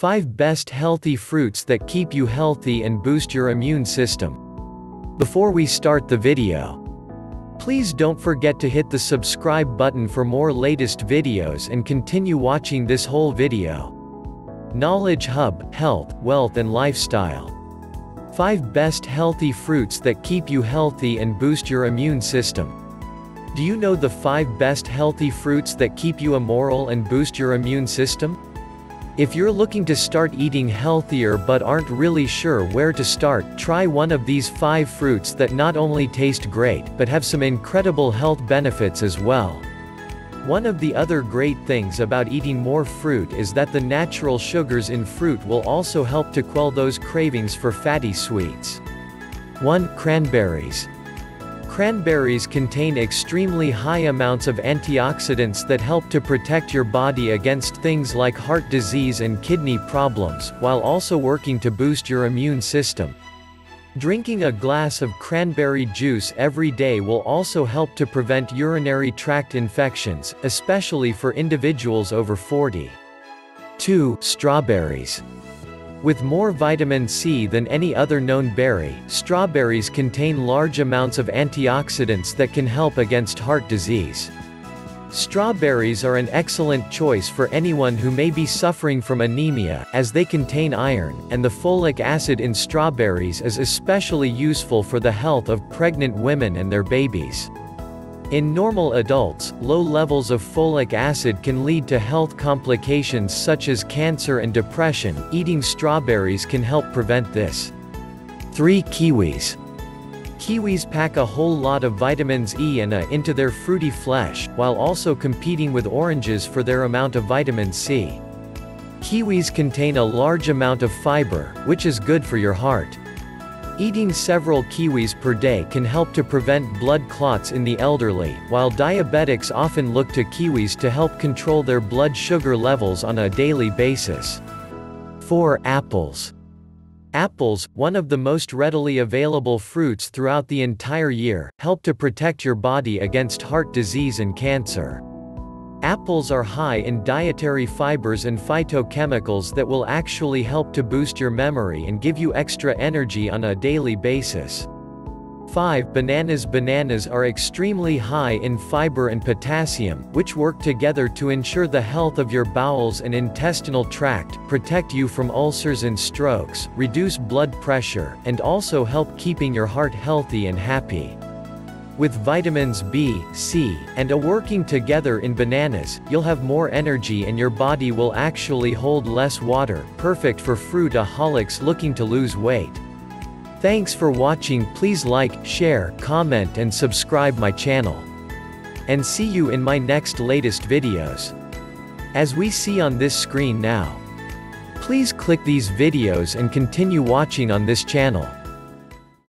5 Best Healthy Fruits that keep you healthy and boost your immune system. Before we start the video, please don't forget to hit the subscribe button for more latest videos and continue watching this whole video. Knowledge Hub, Health, Wealth and Lifestyle. 5 Best Healthy Fruits that keep you healthy and boost your immune system. Do you know the 5 best healthy fruits that keep you immoral and boost your immune system? If you're looking to start eating healthier but aren't really sure where to start, try one of these 5 fruits that not only taste great, but have some incredible health benefits as well. One of the other great things about eating more fruit is that the natural sugars in fruit will also help to quell those cravings for fatty sweets. 1. Cranberries. Cranberries contain extremely high amounts of antioxidants that help to protect your body against things like heart disease and kidney problems, while also working to boost your immune system. Drinking a glass of cranberry juice every day will also help to prevent urinary tract infections, especially for individuals over 40. 2. Strawberries. With more vitamin C than any other known berry, strawberries contain large amounts of antioxidants that can help against heart disease. Strawberries are an excellent choice for anyone who may be suffering from anemia, as they contain iron, and the folic acid in strawberries is especially useful for the health of pregnant women and their babies. In normal adults, low levels of folic acid can lead to health complications such as cancer and depression. Eating strawberries can help prevent this. 3. Kiwis. Kiwis pack a whole lot of vitamins E and A into their fruity flesh, while also competing with oranges for their amount of vitamin C. Kiwis contain a large amount of fiber, which is good for your heart. Eating several kiwis per day can help to prevent blood clots in the elderly, while diabetics often look to kiwis to help control their blood sugar levels on a daily basis. 4. Apples. Apples, one of the most readily available fruits throughout the entire year, help to protect your body against heart disease and cancer. Apples are high in dietary fibers and phytochemicals that will actually help to boost your memory and give you extra energy on a daily basis. 5. Bananas Bananas are extremely high in fiber and potassium, which work together to ensure the health of your bowels and intestinal tract, protect you from ulcers and strokes, reduce blood pressure, and also help keeping your heart healthy and happy. With vitamins B, C, and A working together in bananas, you'll have more energy and your body will actually hold less water, perfect for fruitaholics looking to lose weight. Thanks for watching please like, share, comment and subscribe my channel. And see you in my next latest videos. As we see on this screen now. Please click these videos and continue watching on this channel.